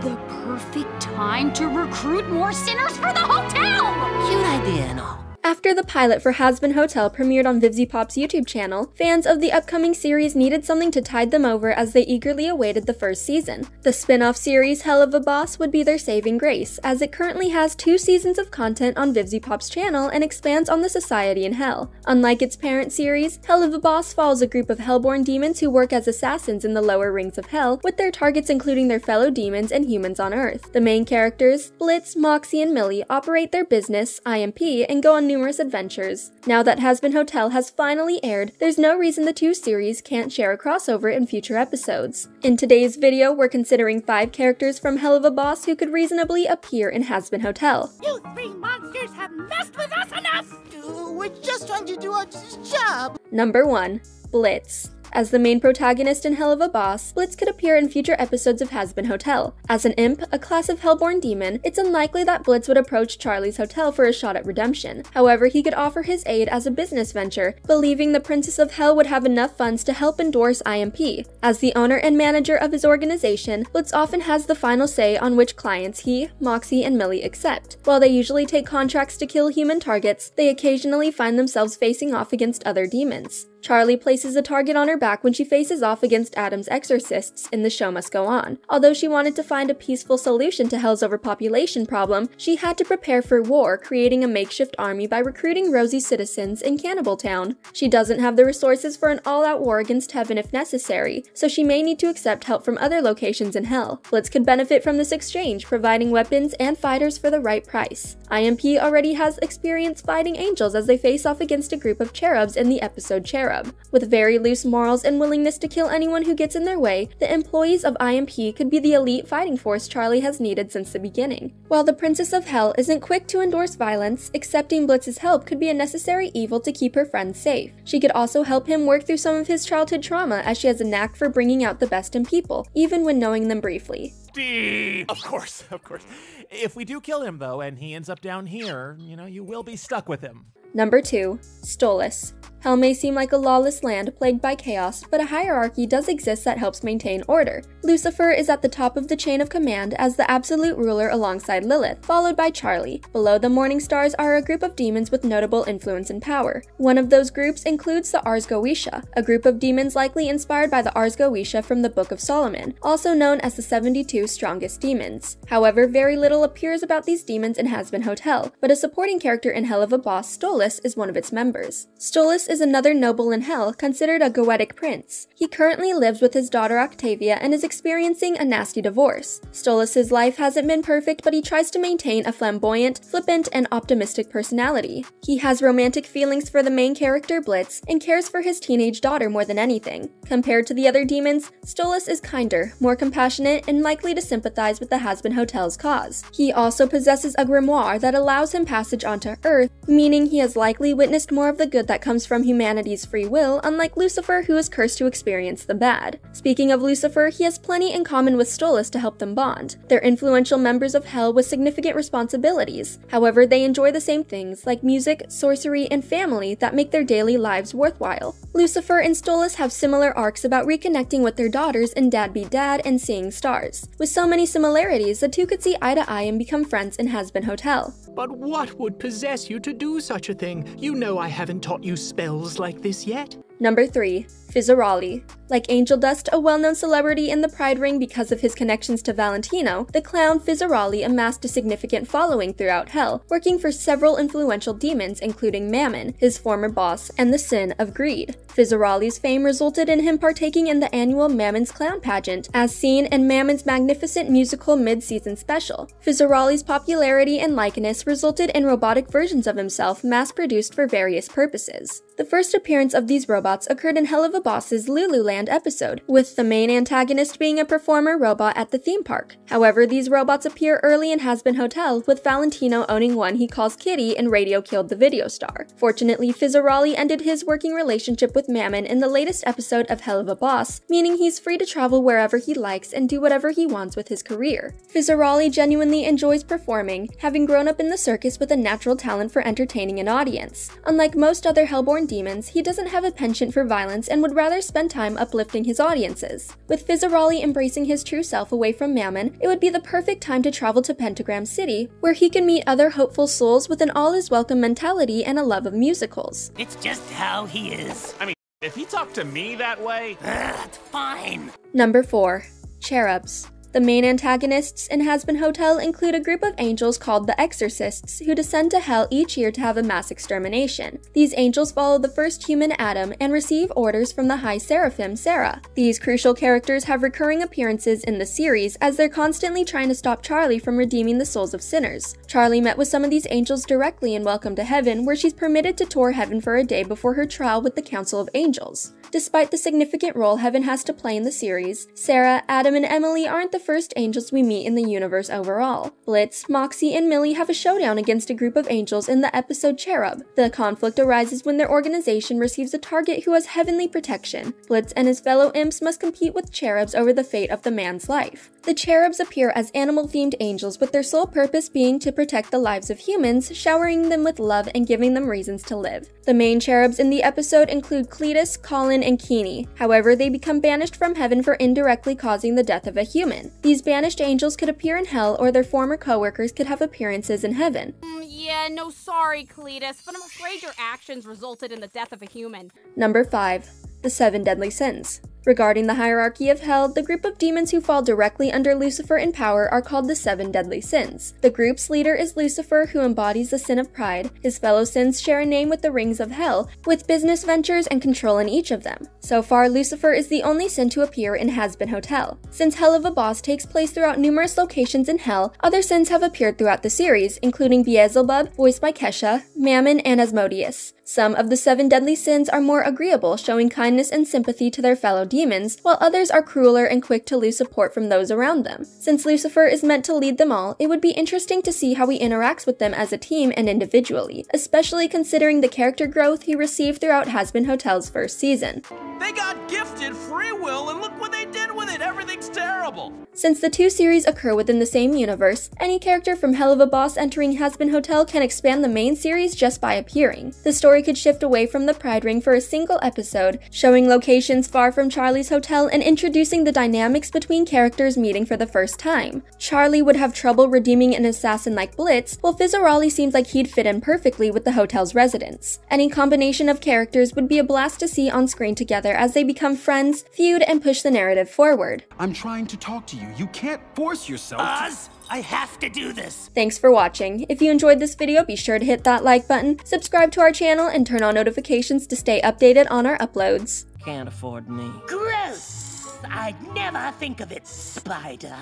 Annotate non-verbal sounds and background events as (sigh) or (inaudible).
the perfect time to recruit more sinners for the hotel! Cute idea and all. After the pilot for Hazbin Hotel premiered on VivziePop's YouTube channel, fans of the upcoming series needed something to tide them over as they eagerly awaited the first season. The spin-off series Helluva Boss would be their saving grace, as it currently has two seasons of content on VivziePop's channel and expands on the society in Hell. Unlike its parent series, Helluva Boss follows a group of hellborn demons who work as assassins in the lower rings of Hell, with their targets including their fellow demons and humans on Earth. The main characters, Blitz, Moxxie, and Millie, operate their business, IMP, and go on numerous adventures. Now that Hazbin Hotel has finally aired, there's no reason the two series can't share a crossover in future episodes. In today's video, we're considering five characters from Helluva Boss who could reasonably appear in Hazbin Hotel. You three monsters have messed with us enough! Uh, We're just trying to do our job. Number 1. Blitz. As the main protagonist in a Boss, Blitz could appear in future episodes of Hazbin Hotel. As an imp, a class of Hellborn demon, it's unlikely that Blitz would approach Charlie's hotel for a shot at redemption. However, he could offer his aid as a business venture, believing the Princess of Hell would have enough funds to help endorse IMP. As the owner and manager of his organization, Blitz often has the final say on which clients he, Moxxie, and Millie accept. While they usually take contracts to kill human targets, they occasionally find themselves facing off against other demons. Charlie places a target on her back when she faces off against Adam's exorcists in The Show Must Go On. Although she wanted to find a peaceful solution to Hell's overpopulation problem, she had to prepare for war, creating a makeshift army by recruiting Rosie's citizens in Cannibal Town. She doesn't have the resources for an all-out war against Heaven if necessary, so she may need to accept help from other locations in Hell. Blitz could benefit from this exchange, providing weapons and fighters for the right price. IMP already has experience fighting angels as they face off against a group of cherubs in the episode Cherub. With very loose morals and willingness to kill anyone who gets in their way, the employees of IMP could be the elite fighting force Charlie has needed since the beginning. While the Princess of Hell isn't quick to endorse violence, accepting Blitz's help could be a necessary evil to keep her friends safe. She could also help him work through some of his childhood trauma as she has a knack for bringing out the best in people, even when knowing them briefly. D. Of course, (laughs) of course. If we do kill him, though, and he ends up down here, you know, you will be stuck with him. Number 2. Stolas. Hell may seem like a lawless land plagued by chaos, but a hierarchy does exist that helps maintain order. Lucifer is at the top of the chain of command as the absolute ruler alongside Lilith, followed by Charlie. Below the Morning Stars are a group of demons with notable influence and power. One of those groups includes the Ars a group of demons likely inspired by the Ars from the Book of Solomon, also known as the 72 strongest demons. However, very little appears about these demons in Hazbin Hotel, but a supporting character in Helluva Boss, Stolas, is one of its members. Stolas is another noble in Hell, considered a Goetic prince. He currently lives with his daughter Octavia and is experiencing a nasty divorce. Stolas' life hasn't been perfect, but he tries to maintain a flamboyant, flippant, and optimistic personality. He has romantic feelings for the main character Blitz and cares for his teenage daughter more than anything. Compared to the other demons, Stolas is kinder, more compassionate, and likely to sympathize with the Hazbin Hotel's cause. He also possesses a grimoire that allows him passage onto Earth, meaning he has likely witnessed more of the good that comes from humanity's free will, unlike Lucifer, who is cursed to experience the bad. Speaking of Lucifer, he has plenty in common with Stolas to help them bond. They're influential members of Hell with significant responsibilities. However, they enjoy the same things, like music, sorcery, and family, that make their daily lives worthwhile. Lucifer and Stolas have similar arcs about reconnecting with their daughters in Dad Beat Dad and Seeing Stars. With so many similarities, the two could see eye to eye and become friends in Hazbin Hotel. But what would possess you to do such a thing? You know I haven't taught you spells like this yet. Number 3. Fizzarolli. Like Angel Dust, a well-known celebrity in the Pride Ring because of his connections to Valentino, the clown Fizzarolli amassed a significant following throughout Hell, working for several influential demons including Mammon, his former boss, and the Sin of Greed. Fizzarolli's fame resulted in him partaking in the annual Mammon's Clown pageant, as seen in Mammon's magnificent musical mid-season special. Fizzarolli's popularity and likeness resulted in robotic versions of himself mass-produced for various purposes. The first appearance of these robots occurred in Helluva Boss's Lululand episode, with the main antagonist being a performer robot at the theme park. However, these robots appear early in Hazbin Hotel, with Valentino owning one he calls Kitty and Radio killed the video star. Fortunately, Fizzarolli ended his working relationship with Mammon in the latest episode of Helluva Boss, meaning he's free to travel wherever he likes and do whatever he wants with his career. Fizzarolli genuinely enjoys performing, having grown up in the circus with a natural talent for entertaining an audience. Unlike most other Hellborn demons, he doesn't have a penchant for violence and would would rather spend time uplifting his audiences. With Fizzarolli embracing his true self away from Mammon, it would be the perfect time to travel to Pentagram City, where he can meet other hopeful souls with an all is welcome mentality and a love of musicals. It's just how he is. I mean, if he talked to me that way, Ugh, fine. Number 4. Cherubs. The main antagonists in Hazbin Hotel include a group of angels called the Exorcists, who descend to hell each year to have a mass extermination. These angels follow the first human Adam and receive orders from the High Seraphim Sera. These crucial characters have recurring appearances in the series as they're constantly trying to stop Charlie from redeeming the souls of sinners. Charlie met with some of these angels directly in Welcome to Heaven, where she's permitted to tour heaven for a day before her trial with the Council of Angels. Despite the significant role Heaven has to play in the series, Sera, Adam, and Emily aren't the first angels we meet in the universe overall. Blitz, Moxxie, and Millie have a showdown against a group of angels in the episode Cherub. The conflict arises when their organization receives a target who has heavenly protection. Blitz and his fellow imps must compete with cherubs over the fate of the man's life. The cherubs appear as animal themed angels, with their sole purpose being to protect the lives of humans, showering them with love and giving them reasons to live. The main cherubs in the episode include Cletus, Colin, and Keenie. However, they become banished from heaven for indirectly causing the death of a human. These banished angels could appear in hell, or their former co-workers could have appearances in heaven. Mm, yeah, no sorry, Cletus, but I'm afraid your actions resulted in the death of a human. Number 5. The Seven Deadly Sins. Regarding the hierarchy of hell, the group of demons who fall directly under Lucifer in power are called the Seven Deadly Sins. The group's leader is Lucifer, who embodies the sin of pride. His fellow sins share a name with the rings of hell, with business ventures and control in each of them. So far, Lucifer is the only sin to appear in Hazbin Hotel. Since Helluva Boss takes place throughout numerous locations in Hell, other sins have appeared throughout the series, including Beelzebub, voiced by Kesha, Mammon, and Asmodeus. Some of the seven deadly sins are more agreeable, showing kindness and sympathy to their fellow demons, while others are crueler and quick to lose support from those around them. Since Lucifer is meant to lead them all, it would be interesting to see how he interacts with them as a team and individually, especially considering the character growth he received throughout Hazbin Hotel's first season. They got gifted free will, and look what they did with it. Everything's terrible. Since the two series occur within the same universe, any character from Helluva Boss entering Hazbin Hotel can expand the main series just by appearing. The story could shift away from the Pride Ring for a single episode, showing locations far from Charlie's hotel and introducing the dynamics between characters meeting for the first time. Charlie would have trouble redeeming an assassin like Blitz, while Fizzarolli seems like he'd fit in perfectly with the hotel's residents. Any combination of characters would be a blast to see on screen together as they become friends, feud, and push the narrative forward. I'm trying to talk to you. You can't force yourself. to- Oz, I have to do this. Thanks for watching. If you enjoyed this video, be sure to hit that like button, subscribe to our channel, and turn on notifications to stay updated on our uploads. Can't afford me. Gross. I'd never think of it, Spider.